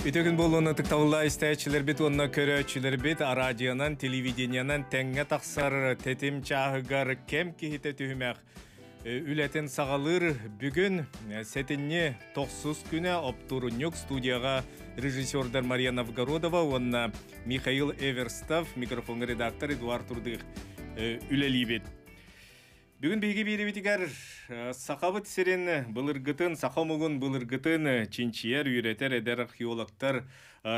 Үтөгін болуыны тықтауылла істәйчілер бит онына көрөчілер бит радионан, телевидениянан тәңге тақсар тетім чағығар кем кехіті түхімәқ. Үләтін сағалыр бүгін сәтінне 90 күні оптурунюк студияға режиссердар Мария Новгородова, онна Михаил Эверстав, микрофон редактор Эдуард Турдых үләлі бит. Бүгін бейге бейді бітігер сақабыт серен бұлыргытын, сақамығын бұлыргытын чинчияр үйретер әдер археологтар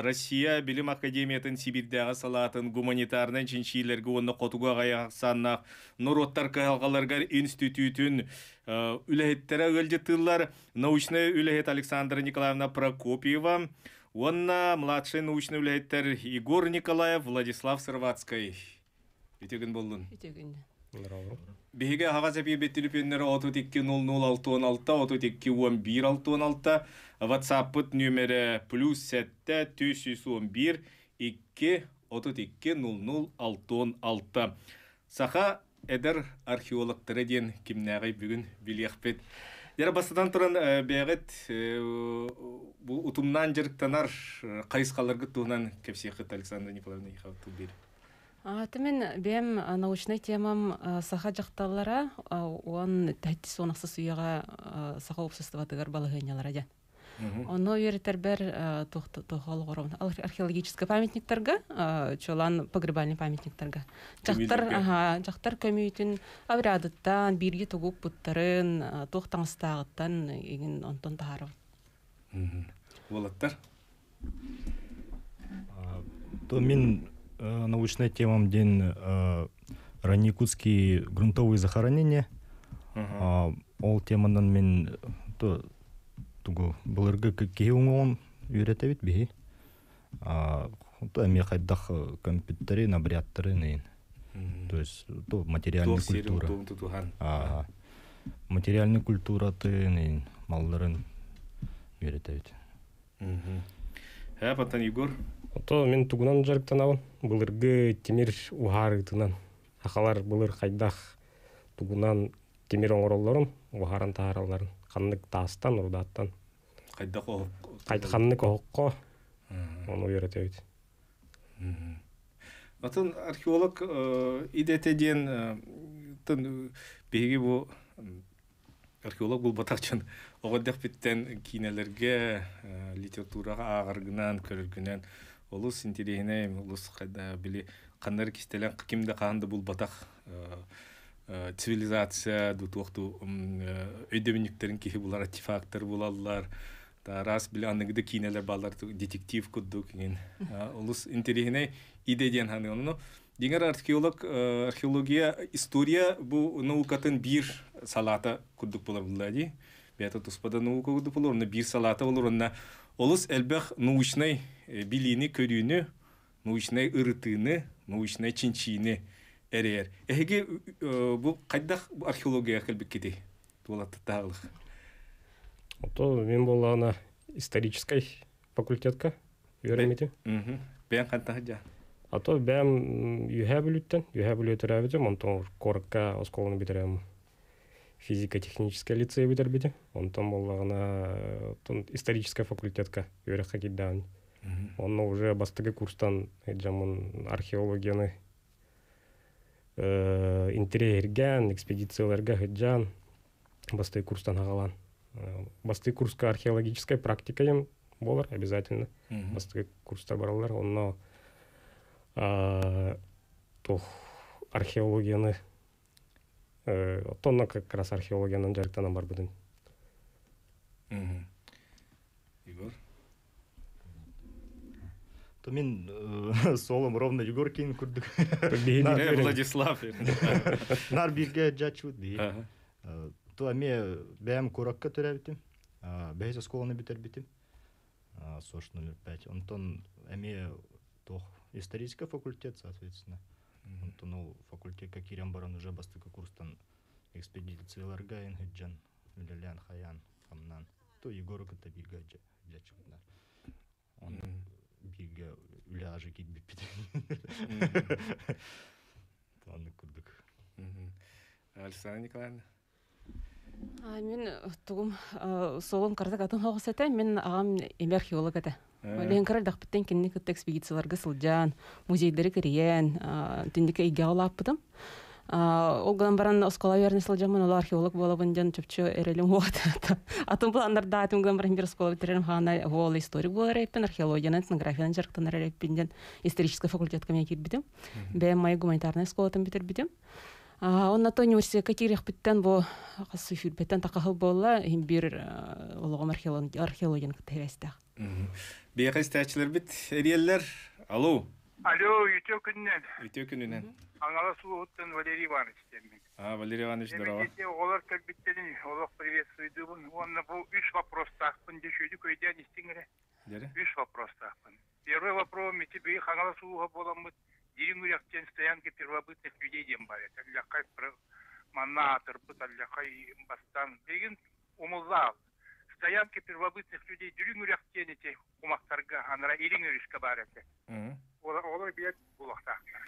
Россия Білім Академиятын Сибирдегі салатын гуманитарнын чинчийлерге оны қотуға ғаяқсаннақ Нұроттар қалғаларғар институтын үләхеттері өлжетілар научный үләхет Александра Николаевна Прокопьева Онна младший научный үләхеттер Егор Николаев, Владислав. Үтегін. Биһиге хага сәпи беттилипеннер 32001616 321116 WhatsApp нөмері плюс 7 311 2 320016 Саха эдер археологтары ден кимнәгы бүгін билияқпет. Яра бастан тұран бәғет бұл утумнан жырықтанар қайысқаларғы туынан Александр Николаевна. Атымен бем научный темам саха жақталара, он тәтті сонақсы суяға саха обществотыгар балығынялара ден. Оно үйретер бер тухал гором археологический памятниктарга, чолан погребальный памятниктарга. Жақтар, жақтар көмейтін аврядыттан, бирге тугук буттарын, тухтаңыстағыттан еген онтон тахарып. Волаттар? То мен научная темам ден ранникутские грунтовые захоронения. Ол теманан мен то тугу былыргы кеуңон үйрете бит бихи. Эми кайдах компьютери обрядтары нейин. То есть то материальная культура. Материальная культура ты нейин малларын бит. Ә, Патан Егор? Ото мен тугунан жарыктанабын. Былыргы темир ухарытынан. Акалар былыр кайдах тугунан темир оңороллорун, ухаран таараларын. Ханнык таастан, урдаттан. Кайдах о. Кайда ханнык охокко. Оны үйрөтөбүт. Атын археолог идетеден тын беги бу археолог бұл батақчан оғаддақ биттен кинелерге литератураға ағаргынан көріргінен олус интерегіне олус қайда біле кистелен кимде қанды бұл батақ цивилизация дутуқту өйдемініктерін кихи бұлар артефактор болалар та раз биле анныгыда кинелер балар детектив кудду кеген олус интерегіне идеден ханы оны Деңер археолог, археология, история бу наукатын бир салата курдук болар буллади. Бята туспада наука онна бир салата болар, онна олус элбэх научный билини көрүүнү, научный ырытыны, научный чинчини эрер. Эһиге бу кайдах археология келбек кети. Тулатты тагылык. Ото мен болана исторической факультетка. Мхм. Бен кантах жа. А то бәм юһә бүлүттен, юһә бүлүтер әбитем, онтон коракка осколны битерем. Физико-технический лицей битер бите. Онтон боллагана тон историческая факультетка үйрәккә киддан. Онны уже бастыгы курстан жамын археологияны интерьерген, экспедицияларга хыджан бастыгы курстан агалан. Бастыгы курска археологическая практика ем болар обязательно. Бастыгы курста баралар, онно тох археологияны тонна как раз археологиянын жарыктанан бар будун Егор? То мен солым ровно Егор кейін күрдік. Владислав. Нар бирге жачуд би. То аме бәм коракка төрәбитим. Бәйз осколаны битер битим. Сош номер 5. Онтон аме тох исторический факультет, соответственно. Онтон ол факультетка кирен баран уже бастыка курстан экспедицияларга ингеджан, үлелен хаян, хамнан. То Егору кыта бирге жачугнар. Он бирге үле ажы китбип бит. Аны күрдүк. Александра Николаевна? А, Мен э, тугум э, солом картак атын хоғыс әтә, мен ағам эми археолог әтә. Олен кара дақпыттен кенне кытты экспедицияларга сылжан, музейдері кірген, түндікі иге алаппыдым. Ол ган баран оскола верне сылжамын, ол археолог болабын жан чөпчө эрелим вот. Атын бұл андарда атым ган баран бир оскола битерем хана ол историк болар эппен, археологияны, этнографияны жарықтан эппен жан исторический факультетка мен кирбидим. Бәм май гуманитарный сколатын битер битим. Онна то университетка кирих биттен бу касы филбеттен такахыл болла хим бир ологом археологияны кытебестах. Бияқ истәчілер бит, әриелер. Алло, Алло, ютё күннен. өте күнінен. Аңала Сулуттан Валерий Иванович демек. А, Валерий Иванович, здорово. Демекете олар кәлбиттелин, олар приветствуйды бун. Онна бу үч вопрос тақпын дешөйді көйден вопрос тақпын. Первый вопрос, мити бей Аңала Сулуға боламыт. Дирин үряқтен стоянки первобытных людей дем бар. Аллахай манна атырпыт, аллахай бастан. Деген умылзал. Стоянки первобытных людей дирин үряқтен эти умақтарға, анара ирин үрішка бар эти. Мгм. Олар бияк булактактар.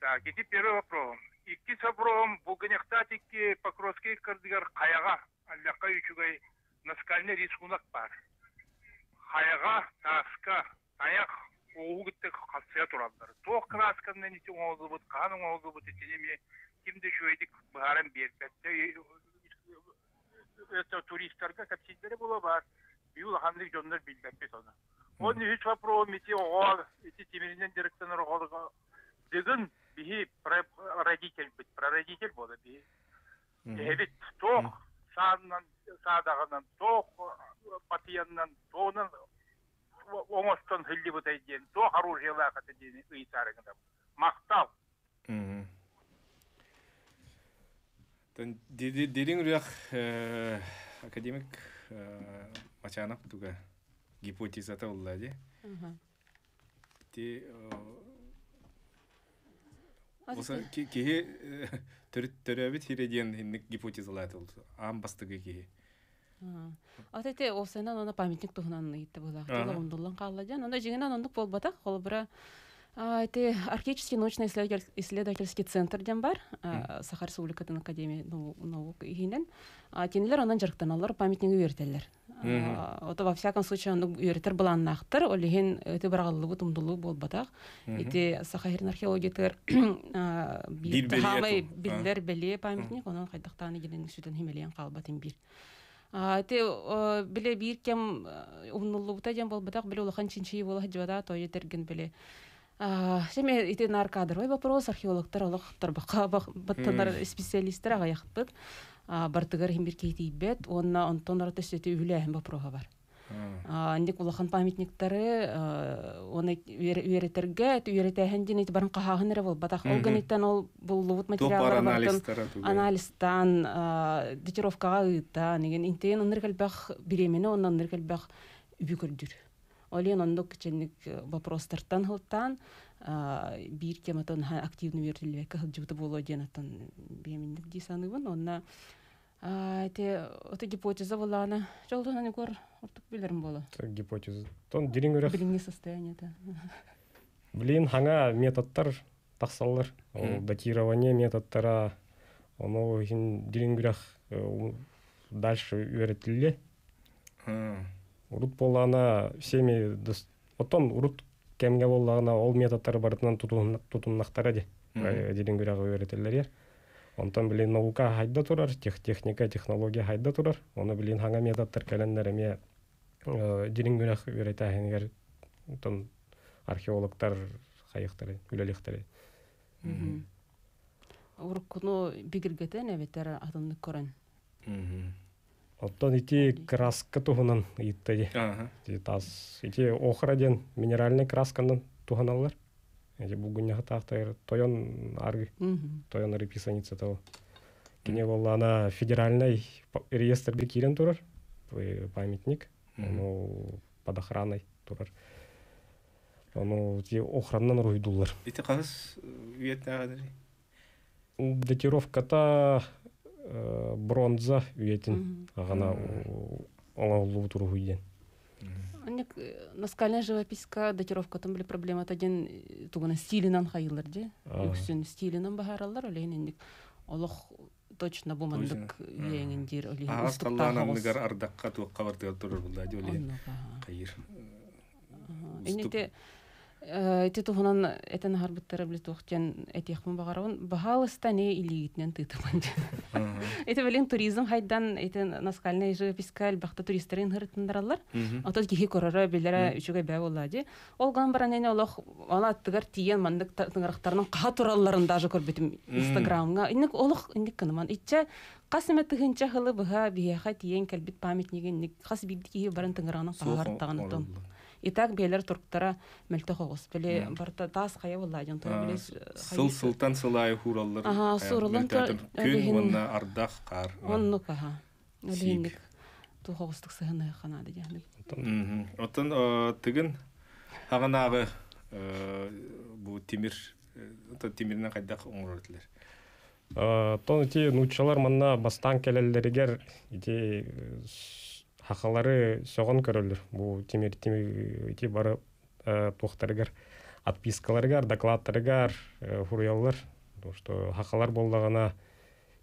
Так, иди первый вопрос. Икки сопром бугынякта тикки Покровский кырдыгар каяга аллакка үчүгай наскальный рисунок бар. Каяга таска аяк оугутте калсыя туралдар. Тох красканын ити оңолду бут, каның оңолду бут итинеме кимде шөйдик барын берпетте. Это туристтерге капсиндери була бар. Юл хандык жондар билбеппет оны. Он үч вопрос мити оғал, ити тимиринен директоры оғалыға. Дегін бихи родитель бит, прародитель болды бихи. Эбит тоқ, сааннан, саадағынан тоқ, патияннан, тоғынан оңостон хылли бұтай дейін, тоқ оружиялар қаты дейін ұйытарыңында. Мақтал. Мгм. Тен дирин үряқ э, академик э, Мачанов туга гипотезата олла де. Ти э, Оса кеһи төрөбүт гипотезалат ол. Ам бастыгы кеһи. Ат эте осенан ана памятник тухнан итте була. Ага. Тола ундулан калладан. Анда жигенан ондук болбата, холбра это археологический научно-исследователь- исследовательский центр дем бар, а, Сахар Республикатын академия нау- наук игинен. А тенелер анан жарыктаналар памятниги үйрөтелер. А, Ото во всяком случае аны үйрөтер буланнактыр, олеген өтө баргаллыгы тумдулуу болбатак. Эти Сахарин археологиятыр Бир беле хавай эту. биллер беле памятник, онун кайдактаны келен сүтен химелиен калбатын бир. А, Те э, биле бир кем умнуллубута дем болбатак биле улахан чинчи бола жада той етерген биле. Семе ите наркадровый вопрос археологтар олох тарбака баттанар специалисттер агаяхпыт. Бартыгар хим бир кейтибет, онна онтон арата сөтө үлэхин вопрога бар. Андик улахан памятниктары оны үйретерге, үйретәһен дин ити барын бол. Батак олганиттан ол буллубут Топар материалдар бартын анализтан, датировкага ыта, неген интен биремени оннан оннер калбах үбүкөрдүр. Олен ондук киченник вопростартан хылтан бир тематон активный үйретилбек хылжыбыты боло денатан биеминдик дисаныбын, онна те оты гипотеза болана. Жолдон кор ортук билерим боло. Так, гипотеза. Тон дирин үрэх Билимни состоянието. Блин, хаңа методтар тақсаллар. Ол датирование методтара, оно хин дирингүрах дальше үйретілі. Урут болана всеми Отон урут кемге боллагына ол методтар барытынан тутумнактара де. Дирингүрах үйретілер ер. Онтон билин наука хайда турар, тех техника, технология хайда турар. Оны билин хаңа методтар кәлендер эме дирингүрах үйретәһеңер. Онтон археологтар хайыктары, үлелектери. Уркуну бигиргетен эбетер атымны көрөн. Оттон ити краска туһунан ыйыттади. Ага. Тас ити охраден минеральный краскандан туһаналлар. Эти бугунья тахтар тойон аргы, тойон ары писаница того. Кине болла ана федеральный реестрге кирен турар. Памятник. Ну, под охраной турар. Ону ти охраннан руйдуллар. Ити кагыс үйетнагадыр. Датировката э, бронза үйетін ғана оңаулуу туругуйден. Анник наскальная живописка датировкатын биле проблема таден тугана стилинан хайылар де. А. Үксүн стилинан бахаралар олейн инник олох точно бу мандык үйеңин дир олиһин Аас устуктаа таллаан хогос. анныгар ардакка туакка бартыгар турар булда эти тухунан этен харбыттары биле тухтен этиякмын багарабын бахалыста не илигитнен тытымын. Это белен туризм хайдан эти наскальная живописка бахта туристтерин хырытындаралар. Ото кихи корора билера үчүгө боллади. Ол ган баранене олох ала тыгар тиен мандык каха туралларын даже көрбүтүм инстаграмга. Инник олох инник кынман. Итче касыме тыгынча хылы бияха тиен тыңыраңның кахар тагынтын. Итак белер турктара мөлтө хогос биле барта тас кая боллади. То билес сыл сылтан сылай хураллар Ага, сурулан то- күн әлиһин- онна ардак кар онну каха. Сик. Олинник ту хогостук сыгына жаны. Мгм. Отон э, тыгын хаганагы э, бу тимир э, ото тимирнен кайдак оңоротулар. Э, Тон ити нучалар манна бастан келелеригер ити хакалары согон көрөлөр. Бу тимир тимир ити бары тухтарыгар отпискаларыгар, докладтарыгар хуруялар. То что хакалар боллагана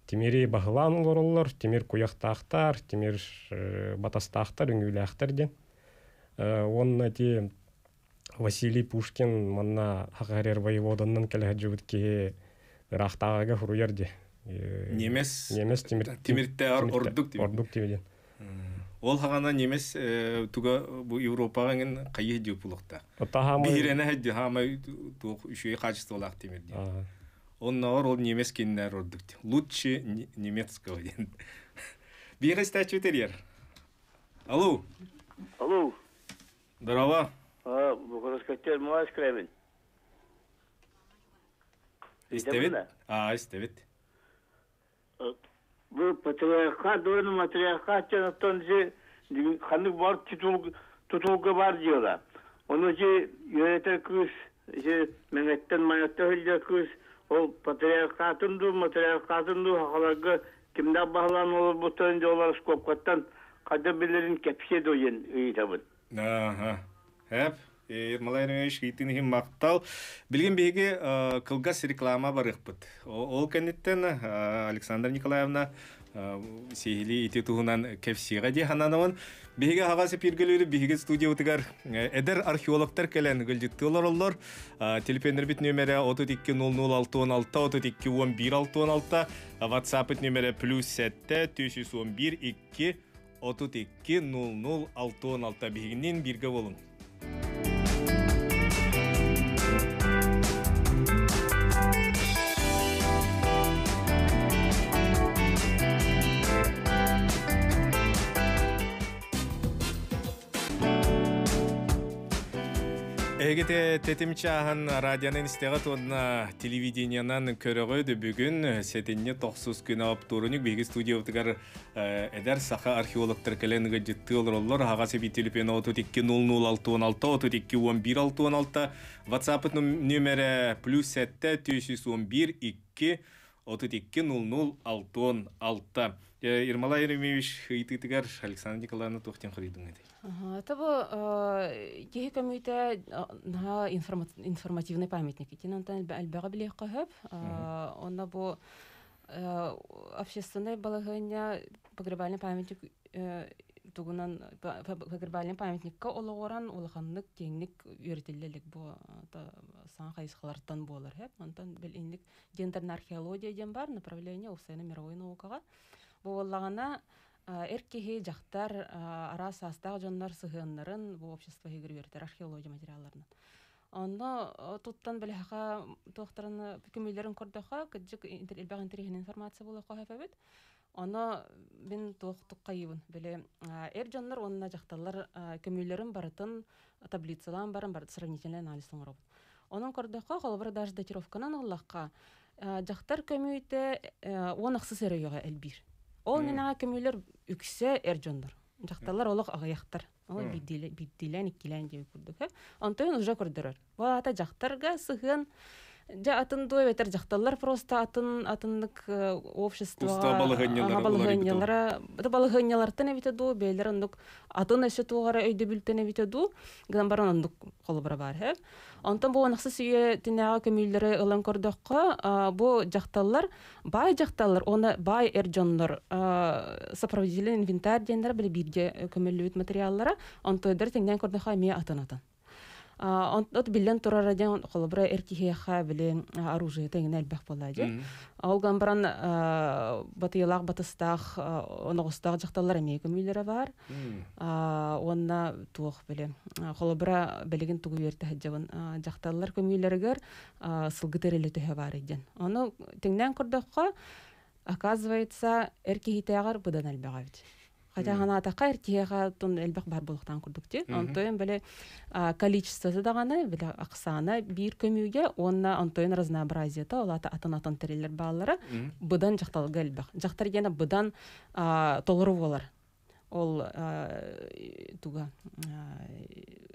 тимири бахылан олороллор, тимир куяктаактар, тимир э, батастаактар, үңүлэактар ден. Э, Онна ти Василий Пушкин манна хакарер воеводанын келе жубут ки рахтаага хуруярди. Э, Немес Немес тимир тимирте ор- ордук ордук тимирден. Ол хагана немес э, туга бу Европага ген кайы жупулукта. Отахамы Бирене хадди хама ту үшүй качество лак тимир. Оннор ол немес киннер ордук. Лучше не- немецкого ден. Бига стачутерьер. Алло, Алло, здорово. а, Бухараскаттер Муаз Кремин. Истевит? А, истевит. bu patriarkat doğru matriarkat canattan bize kanı hani var tutul tutulgu var diyorlar. Onu ki yöneten kız işte Mehmet'ten Mayat'ta öyle kız o patriarkatın du matriarkatın du hakalarga kimde bağlan olur bu tönce olar skopkattan kadebilerin kepsi doyen iyi tabın. Aha. Hep. Шейтин хим мактал. Билген беге кылгас реклама барыхпыт. Ол кенеттен Александра Николаевна сехили ити туһунан кепсига ди хананавын биһиге хагасы студия утыгар эдер археологтар келен гылжыттылар оллор телефондар бит нөмере 32001616 321116 WhatsApp нөмере плюс 7 311 2 32 00 616 биһигинен бирге болун Эгете тетимчахан радионын истега туонна телевидениянан көрөгөйдү бүгүн сетинне токсус күнө оптуруник биги студия утугар эдер саха археологтор келенге жытты олороллор ага себи телефон 32 00 WhatsApp нөмере плюс 7 311 2 32 00 616 Ирмала Еремеевич ыйтытыгар Александр Николаевна тохтен хридың эди. Ага, это бу кеһи коммюте на информативный памятник. Итин антан албага биле кахып. Онда бу э, общественное балагания погребальный памятник э, тугунан па- па- погребальный памятникка олооран улаханнык теңник үйрөтеллелик бу ата сан хайсхалартан болар хеп. Антан бил инлик гендерный археология ден бар направление усайна мировой наукага. Бу боллагана эр киһи жактар ара састаг жоннор сыһыаннарын бу общество хигер үйрөтер археология материалларын. Онно э, туттан белеха тохтарын көмүлөрүн көрдөха кыджык илбак интереген информация боло кохафабыт. Оно бин тохтук кайыбын беле а, эр жоннор онна жакталар көмүлөрүн барытын таблицалан барын бар сравнительный анализ оңоробут. Онун көрдөха холбар даже датировканан Аллахка жактар көмүйте он аксы серега элбир. Ол нена көмүлөр үксе эр жоннор. Жакталар олох агаяктар. Ол биддилен иккилен деп күрдүк. Онтон уже көрдөрөр. Бу ата жактарга сыгын жа атын дуй ветер жакталлар просто атын атыннык общество Уста балыгыньялары балыгыньялара да балыгыньялартан эбите ду бейлер ондук атын эсе тугара өйдө бүлтен эбите ду гынан баран ондук холобра бар хэ. Онтон бу онаксы сүйе тинага көмүйлөрө ылан көрдөккө бу жакталлар бай жакталлар оны бай эржоннор сопроводительный инвентарь дендер биле бирге көмөлүбүт материаллара онтойдор теңден көрдөккө эмие атын атын От билен турар радион холбра эртихеха биле оружие тегин элбэх болады. Олган баран батыйлак батыстах оногостак жакталар эмеге мүллере бар. Онна туох биле холбра билеген тугу берте хаҗабын жакталар көмүллергер сылгытыр эле төһө бар иден. Оны теңден көрдөккө оказывается эркихитягар быдан элбегавит. Хотя хана атака эртиега тун элбек бар булуктан курдук ти. Антоен беле количествосы да гана беле аксана бир көмүгө онна антоен разнообразието олата атын атын терелер баалары быдан жакталга элбек. Жактар гена быдан толору болар. Ол туга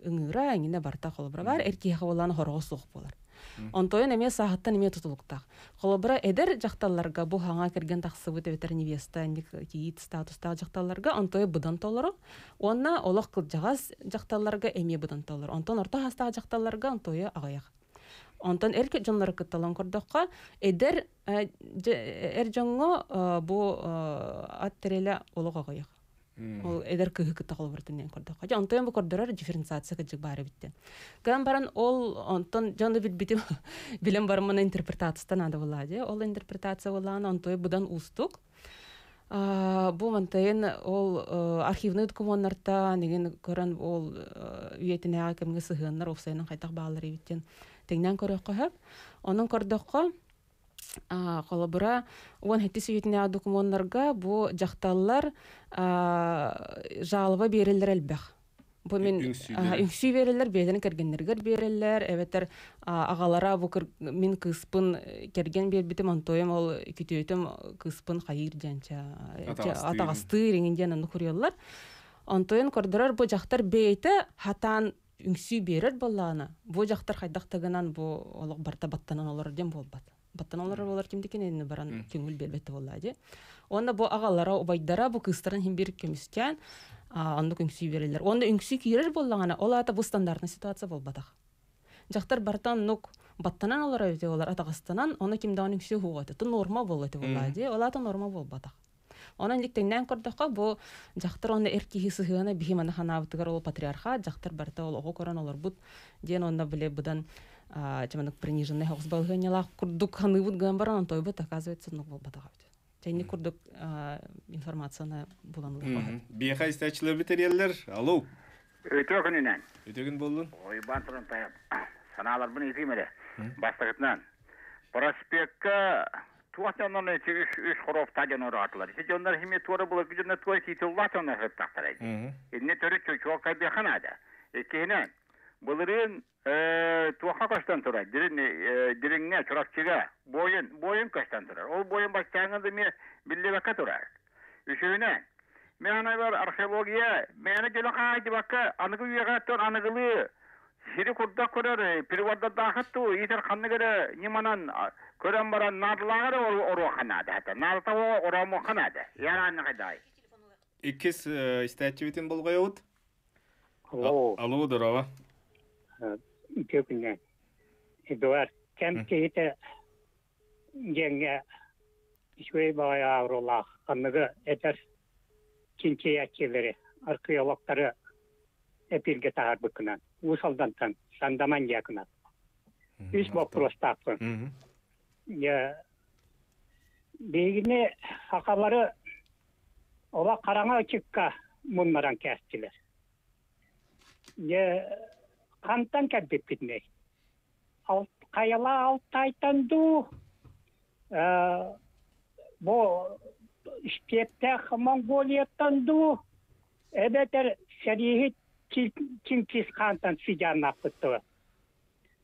ыңыра эңине барта холбра бар эртиега боланы хорго сук болар. Онтойын эме сағаттан эме тутулуктак. Холобра эдер жакталларга бу хаңа кирген таксыбы тебетер невеста ник киит статустагы жакталларга онтойы быдан толору. Онна олох кыл жагас жакталларга эме быдан толору. Онтон орта хастагы жакталларга онтойы агаяк. Онтон эр жонлары кытталан кордокка эдер эр жоңго бу аттереле олох агаяк. Ол эдер кыһы кыта кол бартын кордо. Хажа онтон бу кордорор дифференциация кыжык бары битте. Ган баран ол онтон жоны бит битим билем бармана интерпретация надо булади. Ол интерпретация булан онтой будан устук. Бу мантайын ол архивный документтарта неген көрөн ол үйетине кемге сыгыннар офсайнын кайтак баалары биттен. Теңнен көрөк кохап. Онун кордокко холобура уон хетти сүйетине документтарга бу жакталлар жалоба берилер элбэх. Бу мен үңсүй берилер беден кергеннергер берилер. Эбетер агалара бу мен кыспын керген бербитим антоем ол күтөтөм кыспын хайыр жанча атагасты реңинден аны курьялар антоен кордорор бу жактар бейте хатан үңсүй берер боллаана бу жактар хайдактыгынан бу олог барта баттанан олор дем болбат. Баттаналар болар кимдикен эни баран көңүл бербетте боллади онда бу агалара убайдара бу кыстарын хим бир көмүскән онда үңсүй берелер. Онда үңсүй кирер боллагана ол ата бу стандартный ситуация болбатак жактар бартан нук баттанан олар өте олар атагастанан оны кимдан үңсүй хугаты ту норма болот боллади ол ата норма болбатак Онан ликтеңнән көрдөккө бу жактар оны эркиһи сыһыана бихимана ханабытыгар ол патриархат жактар барта ол ого коран олар бут ден онда биле будан чаманак приниженный хокс балганялах курдук ханыбут гамбаран тойбут оказывается ну болбатагавит Тәйни курдук информацияны булан Бияха истәчләр битерәләр. Алло. Өтө күнүнөн. Өтөгөн болдун. Ой, бантырын таяп. Саналар буны изимеле. Бастыгытнан. Проспектка туатанын эти үш үш хороф таген оратылар. Сиз ондар химе туары була күжүнө туай титуллатаны хеп тактарай. Инне төрү чөчө кайбы ханада. Экенен Бұлырын туаха каштан тұра, диринне чуракчыга, бойын, бойын каштан тұра. Ол бойын баштаңынды мен биллебакка тұра. Үшөйіне, мен ана бар археология, мен ана жөлі қайды бакка, анығы үйеғаттан анығылы, сири курда көрөр, переводда дақытту, итер қанны көрі, неманан көрен баран хәтта, надыта ораму қанады. Яна анны қайдай. Иккис истәчивитин болғай оғыт? Алло. Алло, дұрава. көпүнен эдуард кемкейте жеңе ишвей бай анныгы этер кинче ячелери археологтары эпирге тагар быкынан усалдантан сандаман якынан үч вопрос тапкын я бегине хакалары ола караңа чыкка муннаран кәстилер я кантан кәдеп кетмей. Каяла алтайтан ду, бо штептах Монголияттан ду, эбетер шарихи Чингис хантан сидян апытты.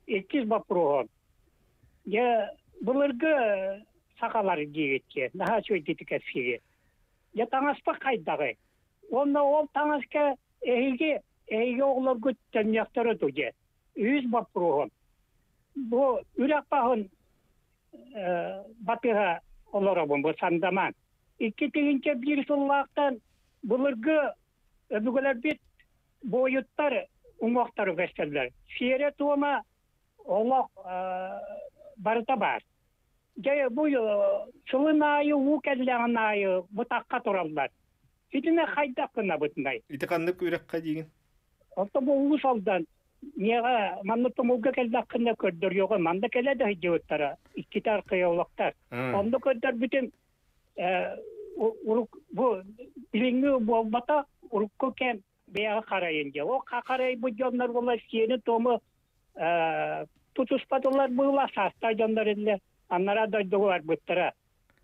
Экиз вопрос. Я булыргы сакалар дегетке, наха чөй дитике фиге. Я таңаспа кайдагы. Онна ол таңаска эйге эйге оглар көттен яктары туге. Үз бапругон. бу үрәк баһын батыга олоробун бу сандаман икки тигинче бир суллаактан булыргы өбүгөлөр бит бойуттар уңоктар вестерлер сиере туома олох барыта бар жай бу сылын айы уу келлеген айы бутакка тураллар итине хайдак кына бутундай Ити каннык үрәккә диген. Ото бу улус алдан Нега манны томуга келдак кына көрдөр його манда келе да хидиоттара икки тар кыялыктар. Онда көрдөр бүтүн урук бу билиңи болбата урукко кем бея карайын же. О какарай бу жондар болар сени тому э тутуспадылар була саста жондар эле аннара дойдугар буттара.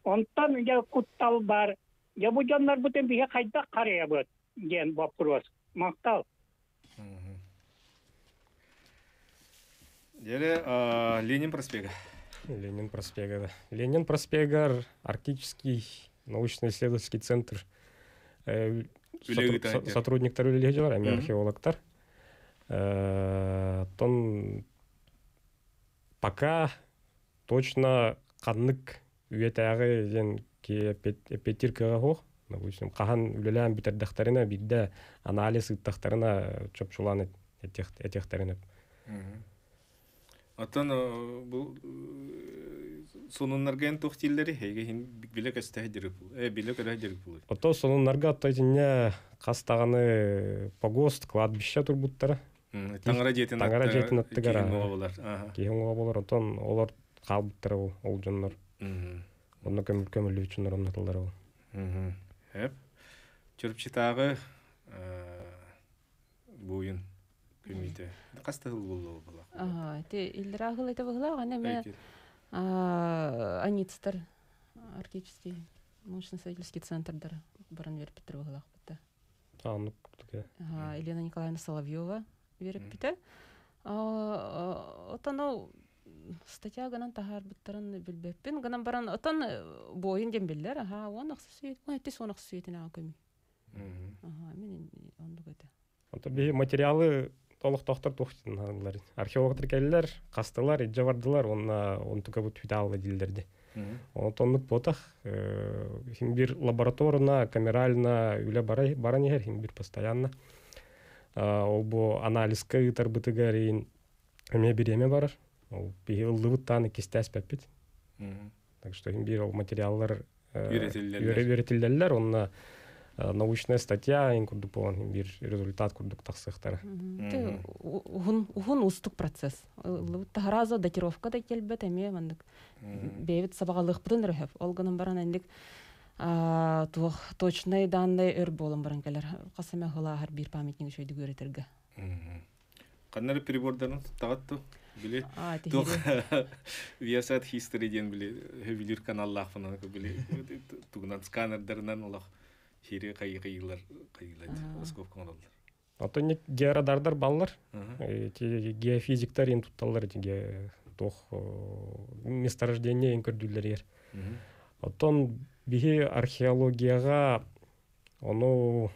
Онтан я куттал бар. Я бу жондар бүтүн бия кайда карая бут. Ген вопрос. Мактал. Жере а, Ленин проспекта. Ленин проспекта. да. Ленин проспегар Арктический научно-исследовательский центр. Э, Үлегі сотру- со- таңертең. Сотрудниктар үлеге жалар, эми Мгм. археологтар. Э, Тон пока точно каннык үйетәгы ден ки эпетиркага хох. Допустим, кахан үлелән битердәхтәренә биддә анализ иттәхтәренә чопчулан этехтәренә. Атын бу сонуннарга тохтиллери хеге хин билек эстә диреп. Э билек эре диреп бул. Ото сонуннарга тойтинне кастаганы погост кладбище турбуттара. Таңара жетин Таңара жетин аттыгара. болар. Аха. Кейинго болор отон олар калбыттара ол ол жоннор. Онно көмүл көмүлүү үчүн орнотулар ол. Мгм. Хеп. Чөрүп читагы буйын көмите. Каста хыл болду була. Ага, те илрагыл это выгла, ана ме аництер арктический научно-исследовательский центрдар баран бітті. Таанук туге. Ага, Елена Николаевна Соловьева веріп бітті. Отан ол статья ганан тахар биттарын билбеппин ганан баран отан бойын дем биллер ага он аксы сүйет ой тис он аксы сүйетин ага көмү ага мен онду көтө Ото би материалы толук токтор тухтун алар. Археологтор келдилер, кастылар, эже бардылар, онна онтука бут фиталы дилдерди. Мгм. Онтонлук ботах, хим бир лабораторна, камеральна үле бара баран егер хим бир постоянно. А, Ол бу анализка ытар бытыгарин эме биреме барар. Тааны кистеспеппит. Мгм. Так что бир ол материаллар Үйретилдерлер. үйретилдерлер, онна а, научная статья ин курдук болгон бир результат курдук таксыктар. Ухун устук процесс тахараза датировка да келбет эме мандык Мгм. бевит сабагалык бутун рөхөп ол гынан баран эндик точный данный өр болон баран келер касаме хылаахар бир памятник шөйдү көрөтерге. Каннары перебордарын тагатту. Биле. тихири Viasat History ден биле хөвилер каналлах фана биле тугунан сканердернен олах хире кай кайылар кайылар А. оскоп каналдар. Ото не георадардар баллар, эти геофизиктар ин тутталлар эти ге тох месторождение ин көрдүлөр Мгм. Отон биги археологияга ону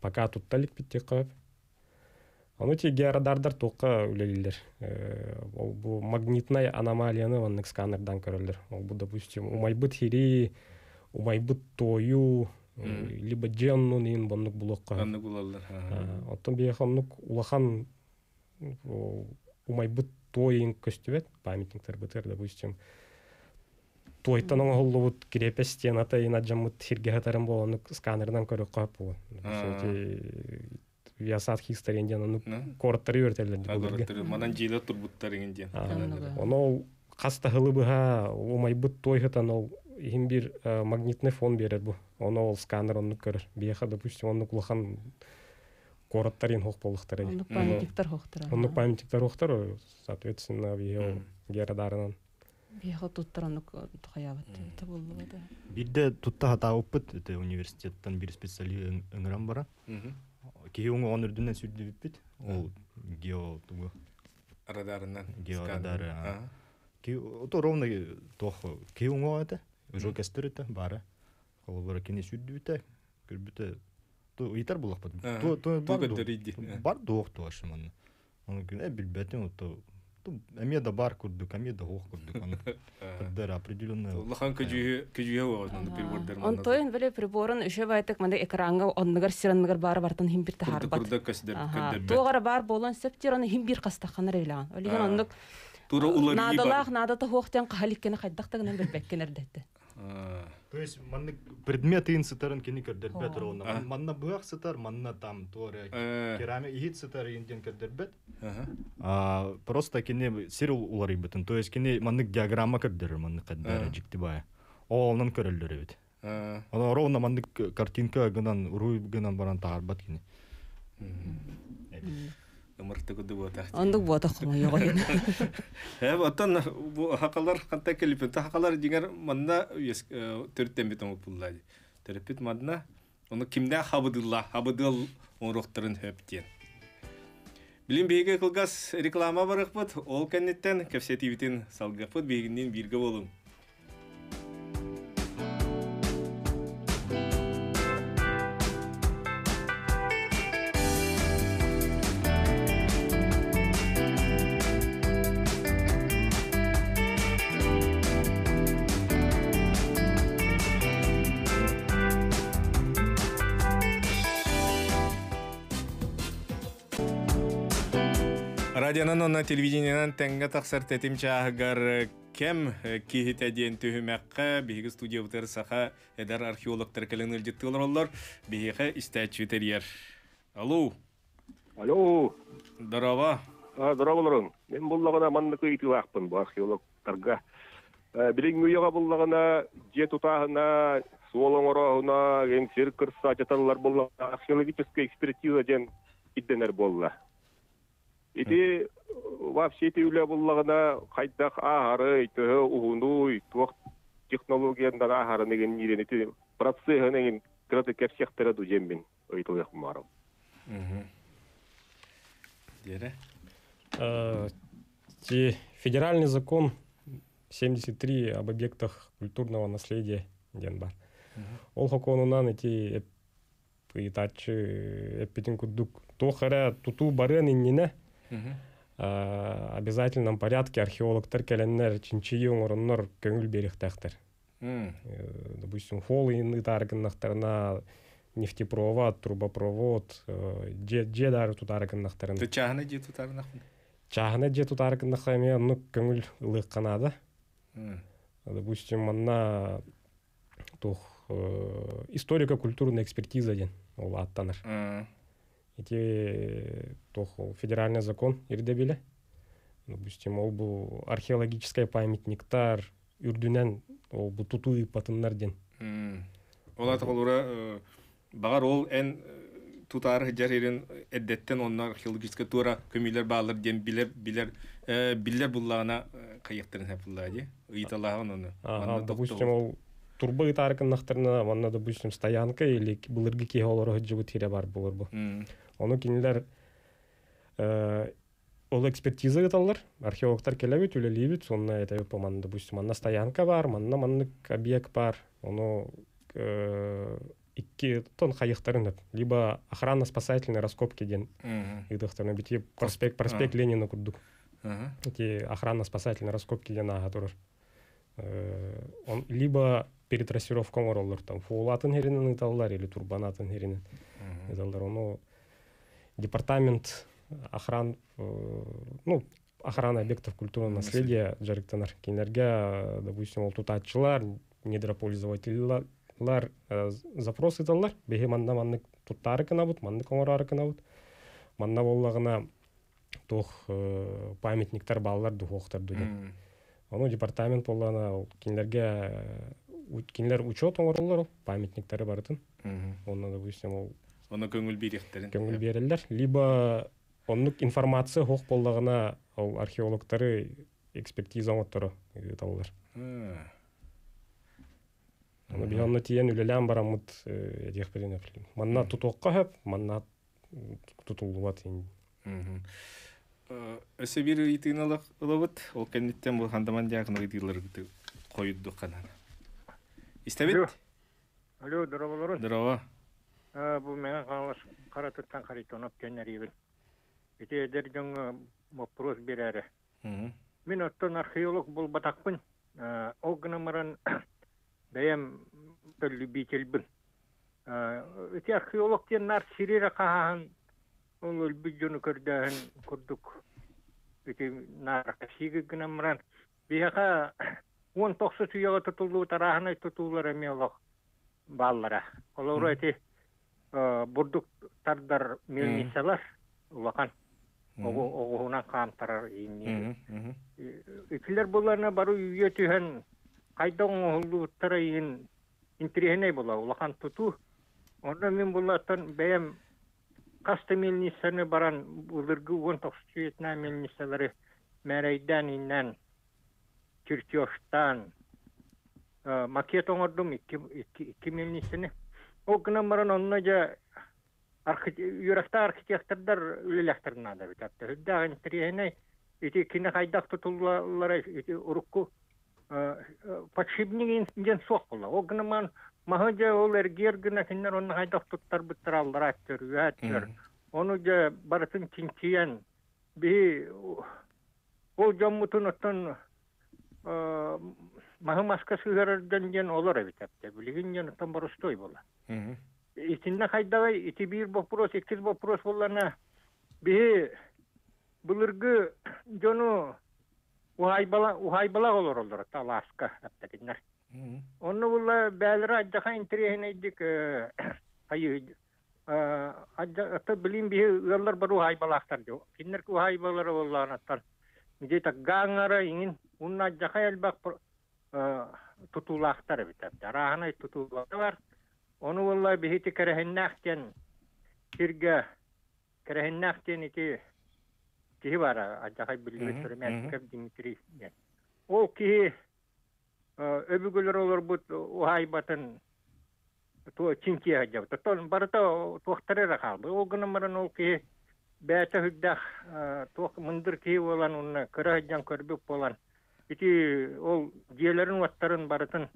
пока тутталик биттик кап. Ону ти георадардар тука үлелилер. Ол бу магнитный аномалияны оннык сканердан көрөлөр. Ол бу допустим умайбыт хири, умайбыт тою, э, либо дженнун ин боннук булокка. Канны булалар. Ага. Оттон биеханнук улахан умайбыт тойын көстүбет памятниктер бытыр допустим тойтан оңоллубут кирепе стената ина жаммыт хиргехатарын болонук сканердан көрүп кап бу А. виасат хисторин жананук На? короттары өртелер Агораттыр манан жыйла турбуттар. Аннага. Оно ол каста хылыбыха умайбыт тойхатан ол хим бир э, магнитный фон берер бу. Оно ол сканер оннук көрөр. Биеха допустим оннук улахан короттарын хок болуктары. ондук памятниктер хохтура Оннук памятниктер хохтар, соответственно, бие герадарынан. бияха туттар ондук тухаябыт это болду да Бирде тутта хата опыт это университеттен бир специали ыңыран бара. Уңы он үрдүнөн сүрдү бит. Ол гео тугу. Радарынан. Ага. Кей ото ровно тох кей уңы это. Уже кестер это бара. Ол бара кене сүрдү бит. Көрбүтө. Ту итар булак бар дуох туашман. Оны күнэ билбетин ото Ту эме да бар курдук, эме да хох курдук. Аны кырдыр определенный. Көжүйө болот онда прибордер Онтойын біле приборын үші байтық мында экранга онныгар сиранныгар бары бартын хим бир тахар бат. Курда көсдөр көддөр. Тугара бар болон септер оны хим бир кастаханар эйлеген. Олеген оннук Тура улар надалах надата хуохтен кахаликкене хайдактагынан билбеккенер детти. То есть манны предметы ин сытарын кини кырдырбет ровно. Манна буяк сытар, манна там торе керамик ихит сытар инден кырдырбет. А просто кини сирул улары битин. То есть кини манны диаграмма кырдырыр манны кырдырыр жикти бая. Ол онан көрөлдөр бит. Она ровно манны картинка гынан уруй гынан баран таарбат кини. Ымырты күді бота. Ондук бота хому йогойын. Э, оттан бу хакалар канта келипен. Та хакалар дигер манна төрттен бит оңуп буллады. Төрөппит манна оны кимдә хабыдылла, хабыдыл онрохтарын хөптен. Билим беге кылгас реклама барыкпыт, ол кеннеттен кепсетибитин салгапыт бегиннен бирге болум. Радионан онна телевидениянан тәңгә тақсар тәтим чағығар кем кихите ден түхімәққа биһиги студия бутыр саха эдар археологтар кәлін үлжетті олар биһиға истәчі терьер. Алло, Алло, дарава. а, здраволорун. Мен буллагана манныкы ити вақпын бу археологтарга. Билин уяга буллагана же тутахына, суолоңороһуна, геңсир кырса жаталлар буллагана археологическая экспертиза ден идденер болла. Ити вообще ити үле буллагана кайдак ахары, төһө угунуй, туак технологиядан ахары деген нирен ити процессы неген краты кепсехтера ду жембин. Ыйтыл яхмарым. Дере. Э, те- Федеральный закон 73 об объектах культурного наследия Денбар. Ол хоконунан эти итачы эппетин курдук тохара туту барын иннине обязательном порядке археологтар келеннер чинчии оңороннор көңүл берихтахтар. Э, Допустим, холы инны таргыннахтарына нефтепровод, трубопровод, э, же дары тутаргыннахтарын. Ты чағына же тұтарынақ Чахна же тутаргыннахта эме ну көңүл ылык канада. Допустим, манна тух э, историко-культурная экспертиза ден ол аттанар. Эти тух ол федеральный закон ирде биле. Допустим, ол бу археологическая памятниктар үрдүнен ол бу туту ипатыннар ден. Ола тағылура бағар ол ән тутары жар ерін әддеттен онна археологическа тура көмейлер бағалар ден билер билер э, билер буллағына қайықтарын хәп буллады. Ыйталағын оны. Ага, Манна допустим, доктор. ол турба итаркыннахтарына манна допустим стоянка или былыргы ки олoro жыбыт хире бар булыр бу. М. Оны кинилер э, ол экспертиза гыталлар, археологтар келебит, үлелибит, сонна это по манна допустим, манна стоянка бар, манна маннык объект бар. Оны э, икки тон хайыктарын деп, либо охранно-спасательные раскопки ден Мгм. ыдыктарына бити проспект проспект Ленина курдук. Ага. эти охранно-спасательные раскопки дена турар. Он либо перед трассировкой ороллар там фуулатын херинен италлар или турбанатын херинен италлар. Оно департамент охран э, ну охрана объектов культурного наследия жарыктанар кинерге допустим ол тутатчылар недропользовательлар э, запрос италлар беге манна манны туттары кынабыт манны коңорары кынабыт манна боллагына тух э, памятниктер балалар духохтар дуде М. Ону департамент боллана ол кинилерге у- кинилер учет оңороллар ол памятниктери барытын онна допустим ол Оны көңіл беректерін. көңүл берелер либо оннук информация хох боллагына ол археологтары экспертиза оңоттору таллар А. Ону би онно тиен үлелән барамыт этих берене манна тутуокка хөп манна тутулуат ин Мгм. Э, Өсө бир ыйтыын алак ылабыт, ол кенниттен бұл хандаман жағын ыйтыылар қойыдды қанан. Истебет? Алло. Здорово, Здорово. Бұл мен. Ете әдер жоңы вопрос берәрі. Мгм. Мен оттон археолог болбатакпын. Э, Ол гына маран бәйем любительбин. Эти археолог тен нар кахан ол курдук. Нар бияка он токсы түйөго тутулуу тараханы тутуулар эми олох баллара. Олор эти бурдук тардар мелмисалар улахан. Ого огуна камтарар ийни. Мгм. Мгм. Икилер буларына бару үйе түйен кайда оңолуттара иин интерехене була улахан туту. Онда мен булаттан бәйем касты мелнисаны баран булыргы он токсчуетна мелнисалары мәрәйдән иннән Киртиоштан макет оңордум икки икки икки мелнисаны. Ол гына баран онна жа юракта архитектордар үлеләхтерна да бит атты. Хүддә интерехене ити кине хайдак тутуллары ити урукку подшипник ден сок була. О гынаман махаja ол эргер гына кинер онны хайдак туттар биттер алдар аттыр, үәттер. Оны же барытын кинтиен би ол жоммутун оттон Mahı maskası görerden gen olur evitapte. Bilgin gen tam barustoy bola. İçinde haydavay iti bir bopros, ikiz bopros bolana bir bulurgu jonu uhaybala uhaybala olur olur talaska aptekinler. Onu bulla belra ajdaha intrihine idik hayı ajda bilim bir yollar baru uhaybala aktar jo. Kinler ku uhaybala bolana aktar. Где-то гаңара иңин унна аджаха элбак тутулактар битап. Дарахана тутулактар бар. Оны була бихити керехеннахтен кирге керехеннахтен ити киһи бара аджахай билбет Мгм, мәскәп Дмитрий ден. Ол киһи өбүгөлөр олор бут ухай батын то чинки хаҗап. Тон барыта тохтары калды. Ол гына маран ол киһи бәте хүддах тох мындыр киһи болан унна кыра хаҗан көрбүк болан. Ити ол диелерин ваттарын барытын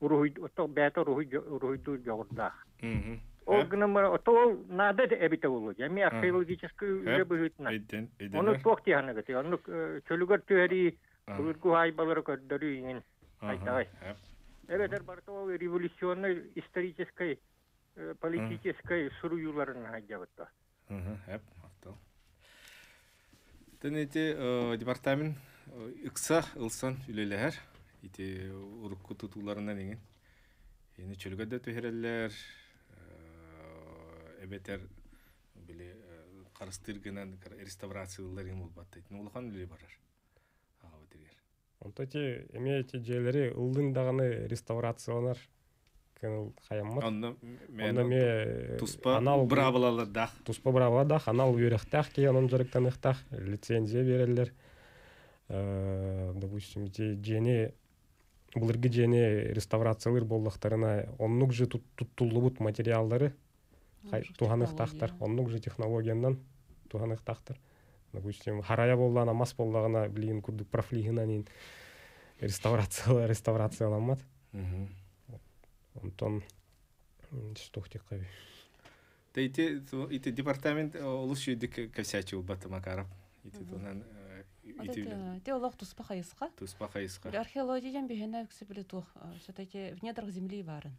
урухуй то бәте урухуй урухуйду жогурда. Мгм. Ол Э, гына мара то ол нада эбите болу. Ями Ага. археологический Э, үре быһытна. Эйден, Оны эйден. тохти ханагыты. Оны чөлүгөр төһәри Ага. Bulurgu haybaları kördörü ingen. Ага. Айтагай. Эп. Evet, her barda o революционный, исторической, э, политической суруюларын хайдабытта. Мгм. Эп. Мактал. Тен эти э, департамент э, ыкса ылсан үлелер. Ити урукку тутуларынан еген. Эни чөлгөдө төһөрөллөр. Эбетер биле карыстыргынан реставрациялар ем болбатты. Улахан үле барар. Ага битергер. Онто те эме эти жээлери ылдың даганы реставрацияланар. Хаяммат. Онда Онда мен ме туспа анал брабалалар дах. туспа брава дах, анал үйрехтах ки анын жарыктаныктах, лицензия берелер. Э, допустим, те жени булыргы жени реставрациялар боллактарына оннук же туттулубут материалдары туганыктахтар, оннук же технологияндан туганыктахтар. Допустим, харая боллана мас боллагына билин курдук профлигинанин реставрация реставрацияланмат. Онтон. Та ити ити департамент олус юдик косячил бата макарап. Ити тонан ити Те олох туспа хайыска. туспа хайыска. Археологиян бихена үксе биле тух. Все-таки в недрах земли барын.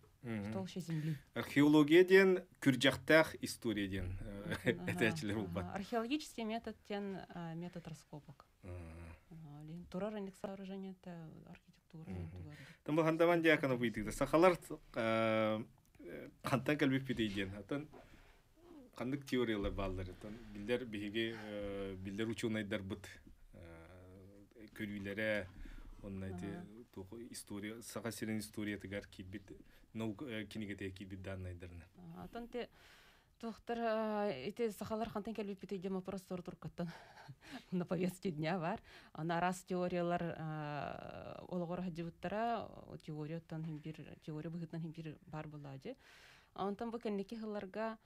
Толще земли. Археология ден күржактах история ден ага. булбат. Археологический метод тен метод раскопок. Ага, лин- Турарник сооружение это архитектура. Тугарды. Там бу хандаман диакана буйтыгда. Сахалар кантан калбик битейден. Атан кандык теориялар балдар. Атан билдер биһиге билдер ученыйдар бут көрүләре оннайты история сага сирен история тигәр кибит наук кинигете кибит даннайдырны. Ага, Атан те Тухтар эти сахалар хантан келбит бите дема просто тур туркаттан на повестке дня бар. Ана раз теориялар олгор хаҗыбыттара теорияттан һәм бир теория быгытнан һәм бир бар булади. Антан бу кеннеки хылларга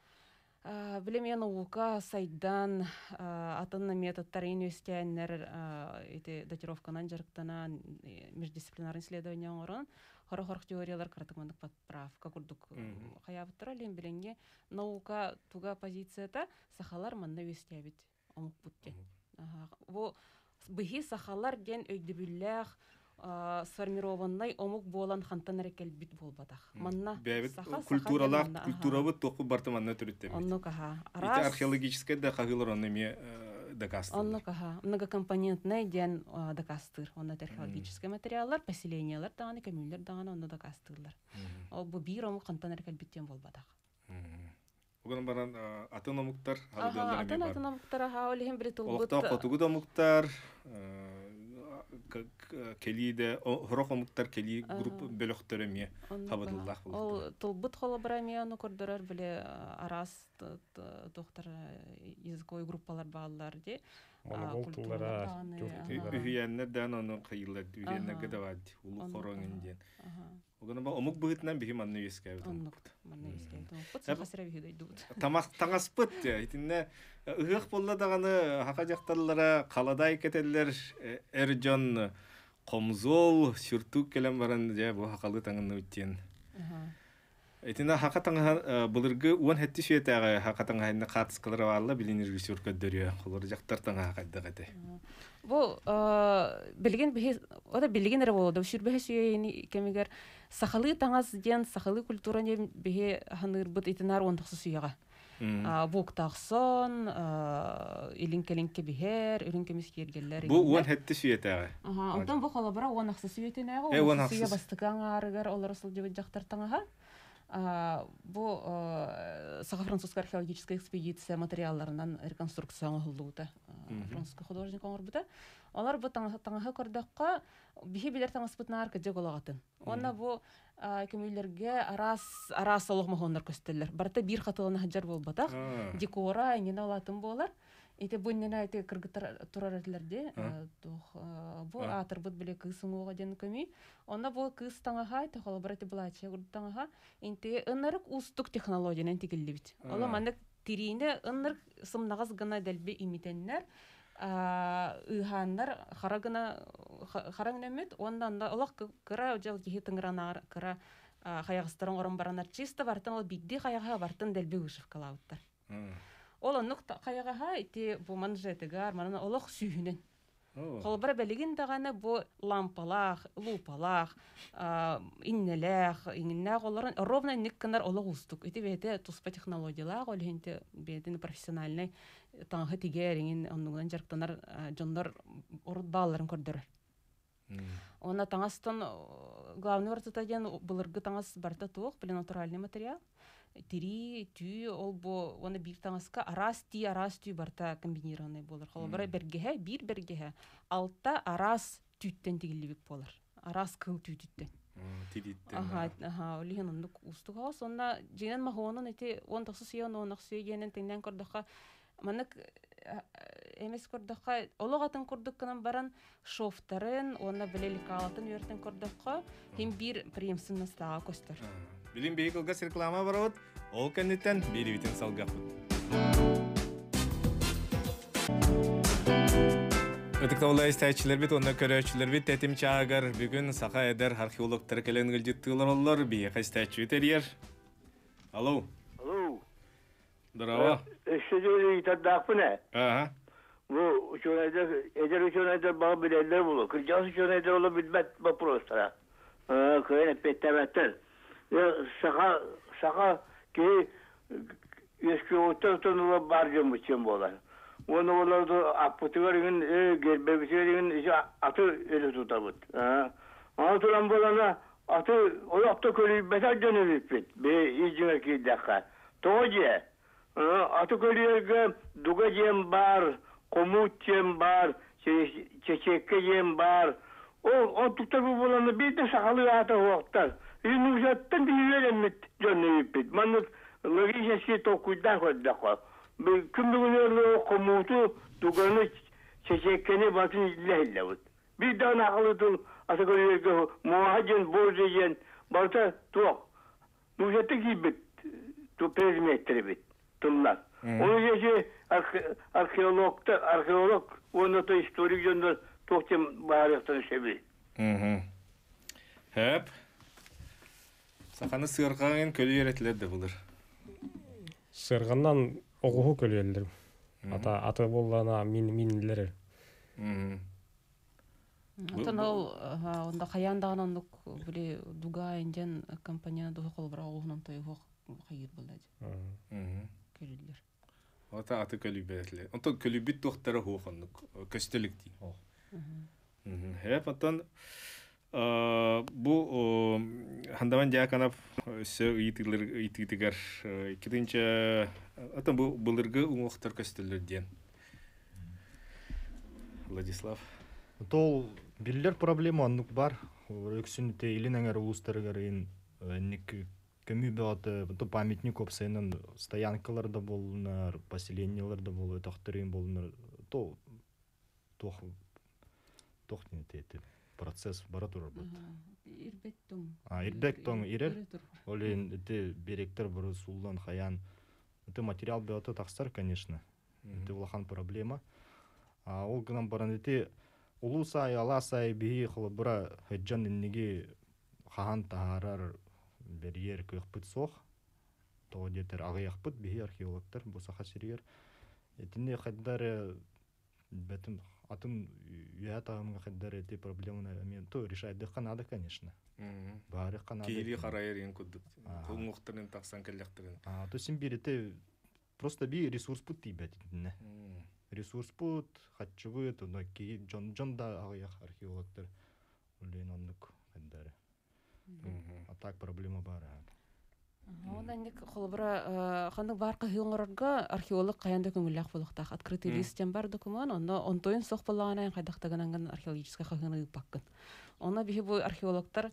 билем я наука сайдан атынны методтар инвестияннер эти датировканан жарыктана междисциплинарный исследование орон Хорохорох теориялар кратымандык подправка курдук хаябыттара лен биленге наука туга позицията сахалар манна вестябит омук бутте. Бу быһи сахалар ден өйдөбүллээх сформированный омук буолан хантан эрекелбит буолбатах. Манна культуралах, культурабыт тоқу бартаманна түріттемет. онно каха Ити арас археологическая да қағылар оны ме дакастылар. онно каха многокомпонентный ден а, дакастыр онно археологический материаллар поселениялар даганы көмүллер даганы онно дакастырлар ол бу бир омук хантан эрекелбиттен болбатах Оған баран а, атын омуктар, Аха, халыдалар атын бар. атын амуктара ха олихин бир тулбут Олықта қотугу да омуктар, келиде, хорох омуктар кели групп бөлөктөрө ме ол тулбут холобрами аны көрдөрөр биле а, арас доктор э, языковой группалар баалар ди. Монгол культуралар тыллара, дааны, тюрк аха. тыллара. Үйәнне дан оны кыйылар, үйәнне Ага. гыдавад, улу аха, ден. аха. Оған ба омук быгытнан бихи манны юскә бит. оннук манна искен бут Эп- сахасыра бихидойдут Тамақ таңаспыт, итинне ыгық болла дағаны хақа жақтарлара қаладай кетелер әржон комзол сүртүк келем баран же бу хакалы таңын үттен. Этина хака таңа былыргы уан хетти сүйетәгә хака таңа хәнне катыскалар валла билин режиссер көддөрү. Холор жактар таңа хакайда гате. бу билген бихи ода билген эре болду кемигер сахалы таңас ден сахалы культура не бихи ханыр бут итинар онтаксы сүйега буктаксон илин келинке бихер Бу уан онтон бу холобара уан аксы Э, уан бастыкан арыгар бу Саха французская археологическая экспедиция материалларынан реконструкцияны хылдуута. Французский художник оңорбута. Олар бу таңа таңаха көрдөккө бихи билер таңаспытнаар кыжы голагатын. Онна бу а, көмүйлерге арас арас олох мохоннор көстөллөр. Барта бир хатылына хаджар болбатах. А. Декора эңене алатын болар. Ите бу нене айты кыргыттар турар этлерде. Тух бу А. атыр бут биле кысыңуга ден көмү. Онна бу кыс таңаха айты холо бараты булачы гурд таңаха. Инте ынырык устук технологиянен тигиллибит. Ола А. мандык тирине ыныр сымнагас гына делбе имитеннер. ыханнар харагына харагнемет ондан да олак кыра жал кихи тыңранар кыра хаягыстарын орон баранар чисто бартын ол бидди хаяга бартын делбе вышивкалауттар ол оннук хаягаха ити бу манжетигар манана олох сүйүнен Холбара белигин даганы бу лампалах, лупалах, иннелах, иннелах оларын ровно никканар олог устук. Ити бете туспа технологиялар ол хенте бетин профессиональный таңгы тигерин оннуган жарктанар жондар урут бааларын көрдөрөр. Она таңастан главный вартыта ден былыргы таңас барта туох, биле натуральный материал. Тири, түй, ол бу, оны бир таңаска арас ти, арас түй барта комбинированный болар. Холбара бергеһе, бир бергеһе. Алта арас түйттен тигилибик болар. Арас кыл түйттен. Тидиттен. Ага, ага, олиһен онны устуга, сонна жинен махонун эти он тахсы сыян, он ахсы генен теңнен көрдөкка манык эмес көрдөкка ологатын көрдөкканан баран шофтарын, оны билелик алатын үйртен көрдөкка хим бир преемственностьтага көстөр. Билин бейкылгас реклама барабыт, ол кәннеттен бері битін салгақпыт. Өтіктаулы істәйчілер бит, онна көрәчілер бит, тәтім чағығар, бүгін сақа әдер археологтар кәлен гілдеттігілер олар, бейеқа істәйчі өтерер. Алло, Алло. дұрава. Эшеде итаддак буне. Ага. Bu uçunayda, eder uçunayda bağ bilenler bulur. Kırcağız uçunayda ola bilmet vaproslara. Köyene pettemetten. Ya saka, Barcım için bolar. Onu olardı apıtıgarın, gerbebisigarın işi atı öyle tutabıt. Ama turan bolana atı o yapta kölü beter dönüp bit. Be izcine ki dakika. Toğucu. Atı kölüye duga jem bar, komut jem bar, çeçekke jem bar. O o tutar bu bolanı si kümdüğünü duganı çeçekkeni. Bir daha muhacın tu bit. Onu arkeologta arkeolog onu da historik yönden tohtem bağırıqtan sebi. Хәп. Сақаны сырғағын көлі еретілер де бұлыр. Сырғаннан оғуһу көлүелдер. Ата аты боллана мин минлер. Атын ол онда хаяндаган оннук биле дуга инжен компания духу колбара оғунан тойгу хайыр булда Мгм. келилер. Ота аты көлүбәтле. Онто көлүбит тохтары хуоханнык көстөлүк ди. Мгм. Хеп отон бу хандаман ыйтылыр ыйтыгар китинче отон бу былыргы уңохтар көстөлөр диен. Владислав. Тол биллер проблема аннук бар. Өксүн те илин аңар улустарыгар ин ник көмү бааты то памятник опсайнын стоянкаларда болунар, поселенияларда болу, тохтырын болунар. То тох тох не те процесс бара турар бут. А, ирбек тоң ирер. Олен эти беректер бұры сулдан хаян. Это материал беоты тақсар, конечно. Это улахан проблема. А ол гынан баран эти улу сай, ала сай, бихи хылы бұра хэджан иннеги хахан тахарар берьер көхпіт соқ. То детер ағаяқпыт бихи археологтар бұл саха сиригер. Этине хаддар бәтім атын үя тағымға хаддар эти проблеманы мен то решать дыққа надо, конечно. Бары қанады. Кири харайыр ен куддук. Ага. Уңохтарын таксан келлектирин. А, то син бирите просто би ресурс пут тибет не. Ресурс пут, хатчыбыт, но ки жон жон да агыяк археологтар улен ондук хаддары. А так проблема бар. Онда ник холбара хандык бар кыйыңырга археолог каянда көңүллак болуктак открытый лист бар документ онда онтойын сох балагана кайдактагананган археологический кыйыңыры баккын. Онда бихи бу археологтар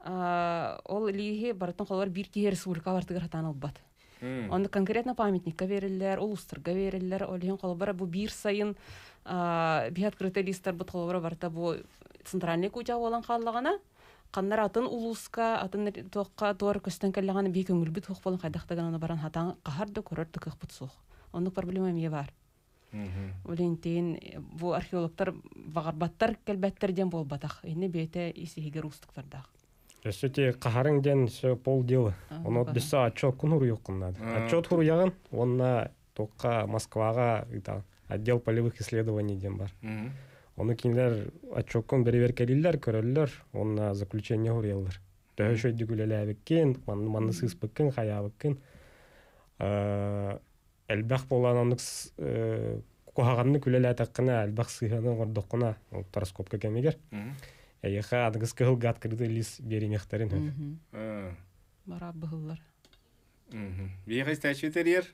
а, ол лиги баратын холбар бир кие республика бартыгар хатан албат. Онда конкретно памятникка берилер, улустарга берилер, олиһин холбара бу бир сайын а, бихи открытый листтар бут холбара барта бу центральный куча болан каллагана. Каннар атын улуска, атын тоққа туар көстен кәлләгән бик көңүл бит хук болан кайдактаган аны баран хатан кахар да көрөр да кых бут сух. Онда проблема мие бар. Улентин бу археологтар багарбаттар келбәттер ден болбатах. Инне бете исигер устуктарда. Өсөте кахарың ден сө полдела. Ага, Оно десе отчет кун хуру юккуннады. А. Отчет хуру ягын, онна тоққа Москвага ита отдел полевых исследований ден бар. Оны кинилер отчеткон берибер келилер, көрөллөр, онна заключение хуреллар. Төһөшөй дүгүлеләбеккен, манны манны сыспыккын, хаябыккын. Элбах болан онук кухаганны күлелә таққына, элбах сыйханы гордоққына, ол тараскопка кемигер. Эйха адыгыс кыһылга открытый лист беримехтерин. Бара быһыллар. Бейхай стачитерьер.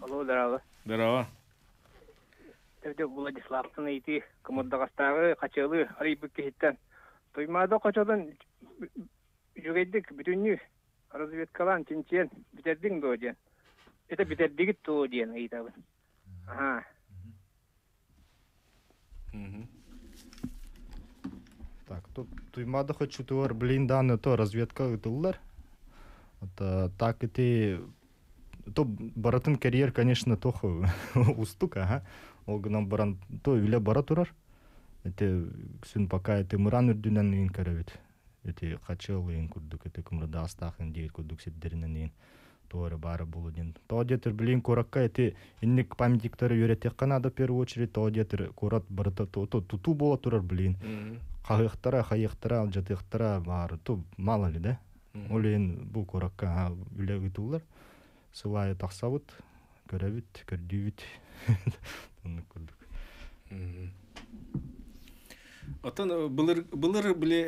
Алло, здорово. Здорово. Тевде Владиславтын эйти комоддагастагы качылы арыйбык кехиттен. Тоймада качадан жүгейдик бүтүннү разведкалан тинчен битердиң до ден. Это битердигит то ден эйтабын. Ага. Так, тут туймада хочу туар блин даны то разведка ытыллар. Это так эти то баратын карьер, конечно, тох устук, ага. Ол гынан баран то үле бара турар. Эти сүн пока эти мыран үрдүнен ин карабит. Эти качыл ин курдук эти кумрада астахын дейт курдук сиддеринен ин тооры бары болу ден. То детер блин коракка эти инник памятниктары үйрөтек канада в первую очередь то детер корат барыта то то туту бола турар блин. Кайыктара, хайыктара, жатыктара бары то мало ли да. Ол ен бу коракка үле ытулар. Сылайы таксабыт, көрөбүт, көрдүбүт. Оны көрдүк. Отон былыр былыр биле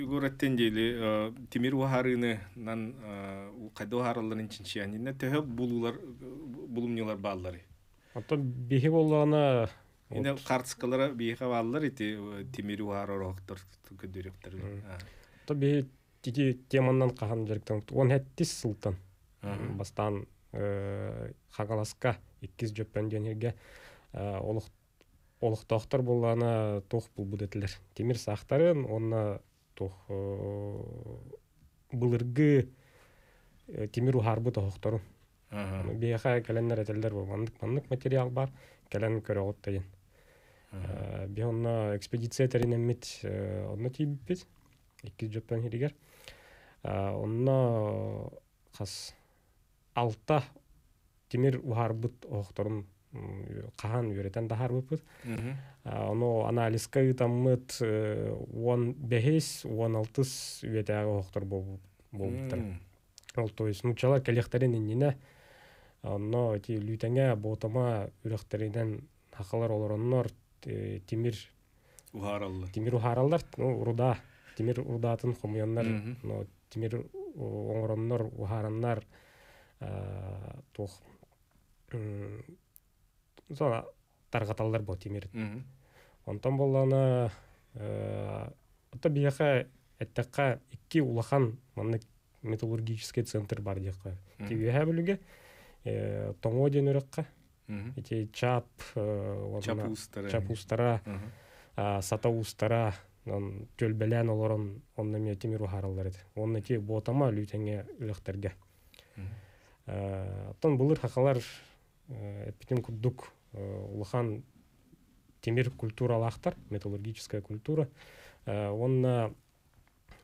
югураттен дейли Тимир Ухарыны нан кайда Ухарыларын чинчиянина төһө булулар булумнюлар бааллары. Ото бихи боллагана Ине картскалара бийха бааллар ити Тимир Ухары рохтор көдүрөктөр. ото бихи тити теманан кахан жеректен он хеттис сылтан. Бастан хагаласка иккиз жөппен денерге олух олуктоктор боллана тох бул будетилер. Темир сактарын онна тох былыргы э, темир ухарбы тохторун. Бияха календар этелдер бол мандык мандык материал бар, кален көрөгөт деген. Би онна экспедиция теринеммит онна тийбиппит. Икки жөппен хиригер. Онна кас алта темир ухарбыт охторун кахан үйрөтен дахар быппыт оно анализка ытаммыт он бехес он алтыс үетеага охтор болбуттар ол то есть нучала келехтерин иннине онно эти лүтеңе ботома үрөхтеринен хакалар олороннор тимир ухараллар тимир ухараллар ну уруда тимир урдаатын хомуяннар но тимир оңороннор ухараннар тух зона таргаталлар бо тимир. Онтон боллана ото бияха эттекка икки улахан манны металлургический центр бар диякка тибиха бүлүге тоңо ден өрөкка эти чап чап устара сата устара төлбелен олорон онна ме тимир ухараллар эти онна ти ботама лүтеңе үлөктерге оттон булыр хакалар эпитим курдук улахан темир культуралахтар металлургическая культура. Онна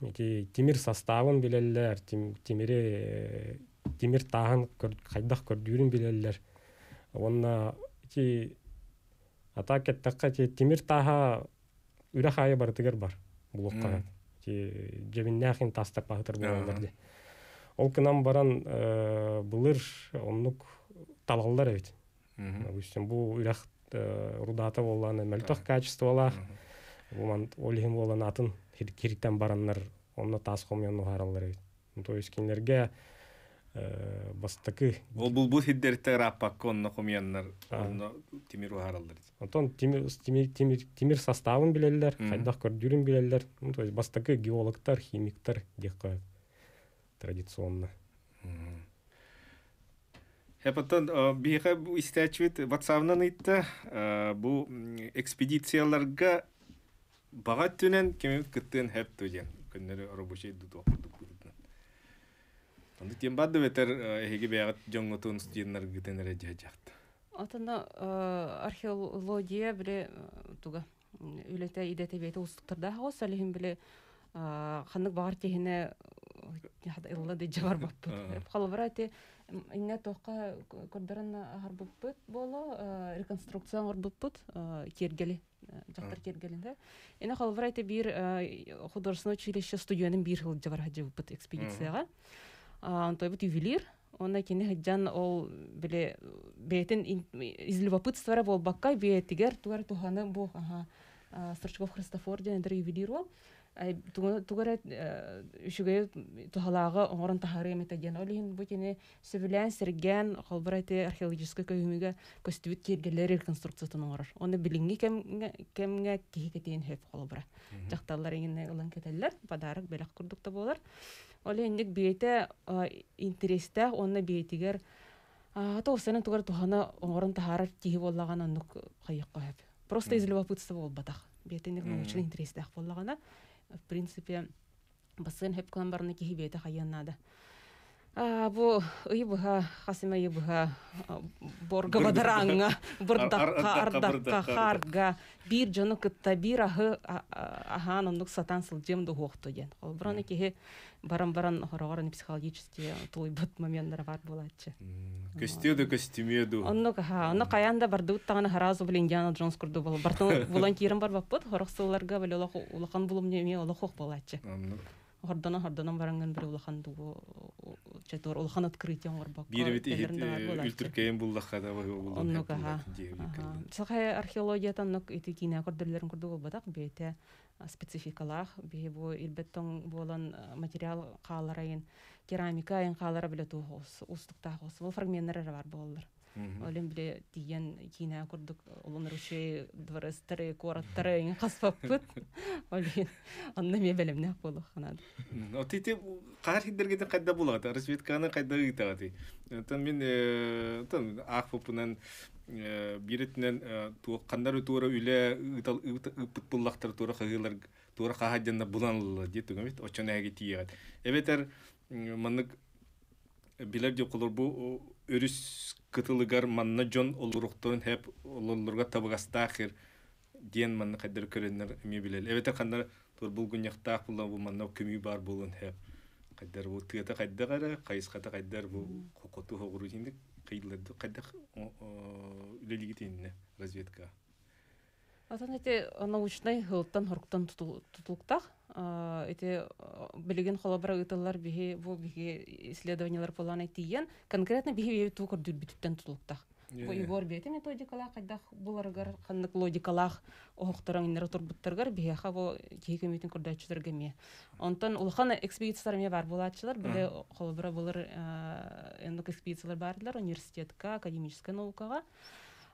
эти темир составын билеллер темири темир тагын кайдах көрдүүрүн билеллер онна эти ата кеттакка ти темир таха үрэ хая бартыгар бар булукка ти жебиннахин тастар бахытыр болалар ол кынан баран былыр оннук талгаллар эбит. Допустим бу үрэх рудата болланы мөлтөх качестволах буман олихим болан атын кириттен бараннар онно тас хомьон ухараллар эбит. То есть кинерге бастакы ол бул бу хиддерте раппак онно хомьяннар онно тимир ухараллар онтон тимир составын билелер кайдах көрдүрүн билелер то есть бастакы геологтар химиктар дип коет традиционно Хепатан биха бу истәчүт ватсабынан итте бу экспедицияларга багат түнен кеме кыттын хеп төден көннәре рабочий ду токдук бутун. Анда тем бадды ветер эге бягат жоңготун студентлар гытенере жажакты. Атына археология биле туга үлете идете бете устуктарда хос алихим биле ханнык багар техине илла де жабар баппыт. Халбарати инне тоққа көрдөрөн харбыппыт боло реконструкция орбыппыт тергели жактар тергелинде эне халбарати бир художественное училище студиянын бир жыл жабар хажыбыппыт экспедицияга онтойбут ювелир. Онна кини хаджан ол биле бетин из любопытства болбакка бетигер тугар туханы бу Строчков Христофор денедер ювелир ол. Тугара үшүгө тухалаагы оңорон тахары эмете диэн олиһин бу тини сөбүлээн сирген холбарайты археологический көйүмүгө көстүбүт тиергелер реконструкциятын оңорор оны билинги кемге киһи кетиин хөп холбара жакталлар иңине ылан кетеллер подарок белек курдукта болар олиһинник биете интересте онна биетигер ата осанын тугар туханы оңорон тахары тиһи боллаган оннук хайыкка хөп просто из любопытства болбатах биетинник научный интересте боллагана в принципе басын хеп кылан барны киһи бейте хайяннада бу ый быха хасыма ый быха борга бадараңга бырдакка ардакка харга бир жону кытта бир ахы ахан ондук сатан сылжем да хуохту ден ол бураны киһи баран баран хорогорон психологически туйбут моменттар бар булачы костюду костюмеду оннук ха онно каянда бардыбыт тагана харазу бул индиана джонс курду бол бартын волонтерим бар баппыт хороксыларга бил улахан булум неме олохох болачы хордона хордонон баранган бир улахан дугу четор улахан открытие орбак бир бит үлтүркейин буллаха да оннук ха сахай археологиятан нук ити кине кордерлерин курду болбатак бете спецификалах бии бу илбеттон болан материал кааларайын керамика айын каалара биле туухус устуктаахус бул фрагменттер бар боллар олен биле тиен кине курдук улунар учей дворестары кораттары иң каспаппыт олен анна ме белемне болу ханад отите каар хиддергеде кайда булагат разведканы кайда ыйтагаты тан мен тан ак попунан биретинен кандар туора үле ытал ыппыт буллактар туора кагылар туора кахаджанна буланлы детугам бит очона эги тиягат эбетер маннык билер же кулur бу өрүс кытылыгар манна жон олуруктон хеп ололлурга табыгастаахыр диен манна кайдар көрөннөр эме билел эбетер кандар тур бул гуньяктаах булла бу манна көмүй бар болун хеп кайдар бу тыгата кайдагара кайыската кайдар бу кокоту хогуру жиндик кыйларды кайдак лилигитинне разведка. Атан эти научный хылттан хорктан тутулуктах. Эти билеген холобра ытылар биһи бу биһи исследованиялар болан айтыйен конкретно биһи бии ту көрдүр битүттен тутулуктах. Бу игор бети методикалах кайдах буларгар ханнык логикалах охтарың инер турбуттаргар биһи ха бу кийге митин көрдөчүлөргө ме. Онтон улхан экспедициялар ме бар булачылар биле холобра булар эндик экспедициялар бардылар университетка, академическая наукага.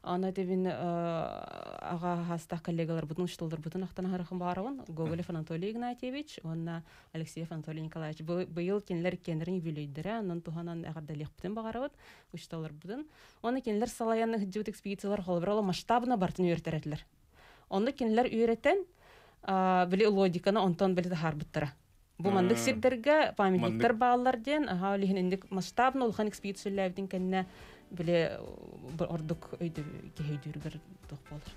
Ана тебин ага хастах коллегалар бутун штолдор бутун ахтана харахын барабын. Гоголев Анатолий Игнатьевич, онна Алексеев Анатолий Николаевич. Быйыл кенлер кенерин юбилейдере, анан туханан агарда лехптен багарабыт, ушталар бутун. Оны кенлер салаянны хиджут экспедициялар холбрала масштабына бартын үйрөтеретлер. Онда кенлер үйрөтен биле логиканы онтон биле харбыттыра. Бу мандык сирдерге памятниктер баалар ден, ага лихин индик масштабны улхан экспедициялардын кенне биле бір ордук өйдө кехейдүүргөр тох болор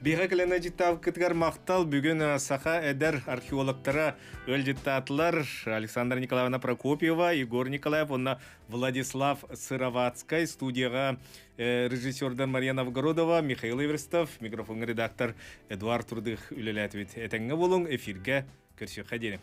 Биха клене життав кытгар мактал бүгүн саха эдер археологтара өл життатлар Александра Николаевна Прокопьева, Егор Николаев, онна Владислав Сыровацкай, студияга режиссердан Мария Новгородова, Михаил Иверстов, микрофон редактор Эдуард Турдых үлелетвит. Этеңге болуң эфирге көрсөк хадерим.